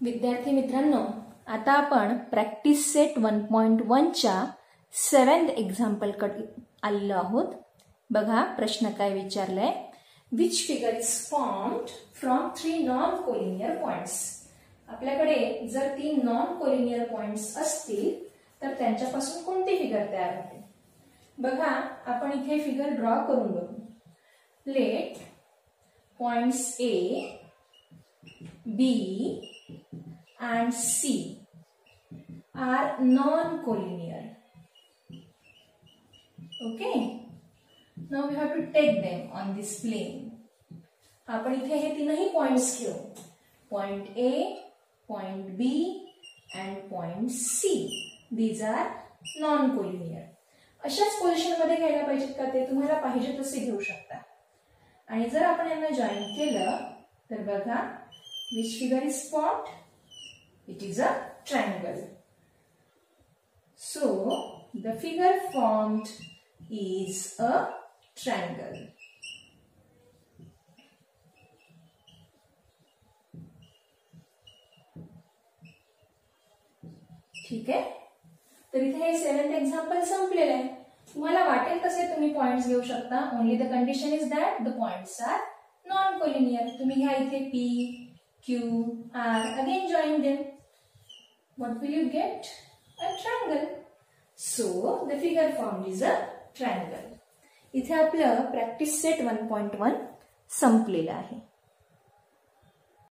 विद्यार्थी मित्रांनो आता आपण प्रॅक्टिस सेट वन पॉईंट वनच्या सेवन्थ एक्झाम्पलकडे आलेलो आहोत. बघा प्रश्न काय विचारलाय? Which figure is formed from three non collinear points आपल्याकडे जर तीन नॉन कोलिनियर पॉइंट्स असतील तर त्यांच्यापासून कोणती फिगर तयार होते? बघा आपण इथे फिगर ड्रॉ करून बघू. Let points A B and C are non-collinear. Okay. Now we have to take them on this plane. आपण इथे हे तीनही पॉइंट्स घेऊ point A point B and point C these are non collinear अशाच पोझिशनमध्ये घ्यायला पाहिजेत का ते तुम्हाला पाहिजे तसे घेऊ शकता आणि जर आपण यांना जॉईन केलं तर बघा which figure is spot it is a triangle. So, the figure formed is a triangle. ठीक आहे? तर इथे हे सेव्हन्थ एक्झाम्पल संपलेलं आहे. तुम्हाला वाटेल तसे तुम्ही पॉइंट्स घेऊ शकता. Only the condition is that the points are non collinear तुम्ही घ्या इथे P Q R again join them What will you get? A triangle. So, the figure formed is a triangle. इथे आपलं practice set one point one संपलेलं आहे